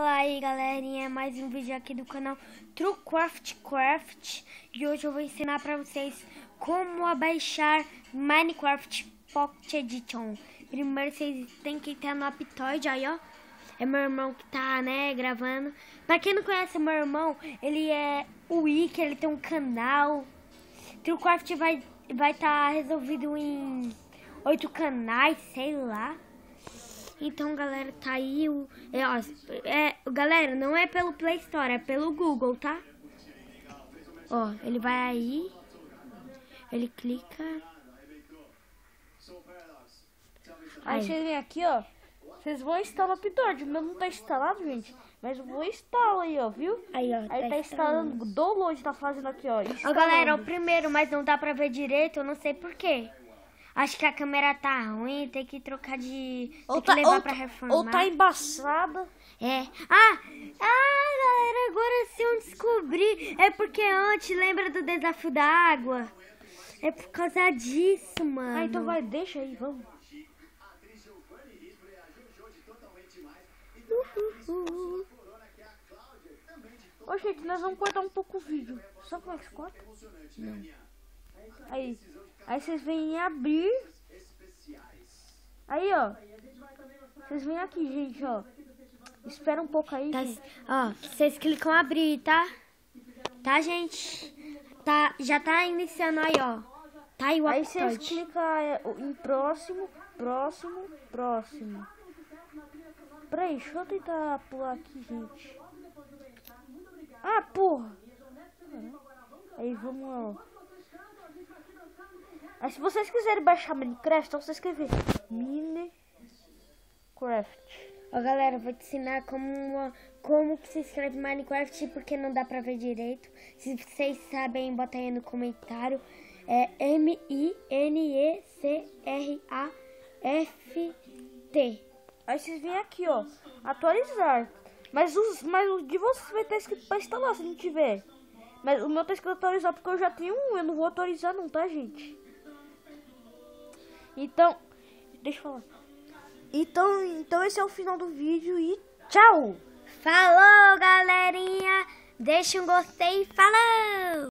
Olá aí galerinha, mais um vídeo aqui do canal TrueCraft Craft. E hoje eu vou ensinar pra vocês como abaixar Minecraft Pocket Edition. Primeiro vocês têm que entrar no Aptoide, aí ó. É meu irmão que tá, né, gravando. Pra quem não conhece meu irmão, ele é o Wiki, ele tem um canal. TrueCraft vai vai tá resolvido em oito canais, sei lá então, galera, tá aí o... É, ó, é, galera, não é pelo Play Store, é pelo Google, tá? Ó, ele vai aí. Ele clica. Aí, aí. você vem aqui, ó. Vocês vão instalar o Pidord. O meu não tá instalado, gente. Mas eu vou instalar aí, ó, viu? Aí, ó. Aí tá, tá instalando. instalando. Download tá fazendo aqui, ó. Ó, galera, o primeiro, mas não dá pra ver direito, eu não sei porquê. Acho que a câmera tá ruim, tem que trocar de. Ou tem tá, que levar ou, pra reformar. Ou tá embaçada. É. Ah! Ah, galera, agora sim eu descobri. É porque antes, lembra do desafio da água? É por causa disso, mano. Ah, então vai, deixa aí, vamos. Uhul. Ô, gente, nós vamos cortar um pouco o vídeo. Só como é que se corta? Não. Aí. Aí vocês vêm abrir. Aí, ó. Vocês vêm aqui, gente, ó. Espera um pouco aí, tá, gente. Ó, vocês clicam abrir, tá? Tá, gente? Tá, já tá iniciando aí, ó. Tá aí o Aí vocês clicam em próximo, próximo, próximo. Peraí, deixa eu tentar pular aqui, gente. Ah, porra! Aí, vamos lá, ó. Mas se vocês quiserem baixar Minecraft, então vocês escrever Minecraft. Ó, galera, vou te ensinar como, como que se escreve Minecraft, porque não dá pra ver direito. Se vocês sabem, bota aí no comentário. É M-I-N-E-C-R-A-F-T. Aí vocês vêm aqui, ó, atualizar. Mas, os, mas o de vocês vai estar escrito pra instalar, se não tiver. Mas o meu tá escrito atualizar porque eu já tenho um, eu não vou autorizar não, tá, gente? Então, deixa eu falar. Então, então esse é o final do vídeo e tchau! Falou, galerinha! Deixa um gostei e falou!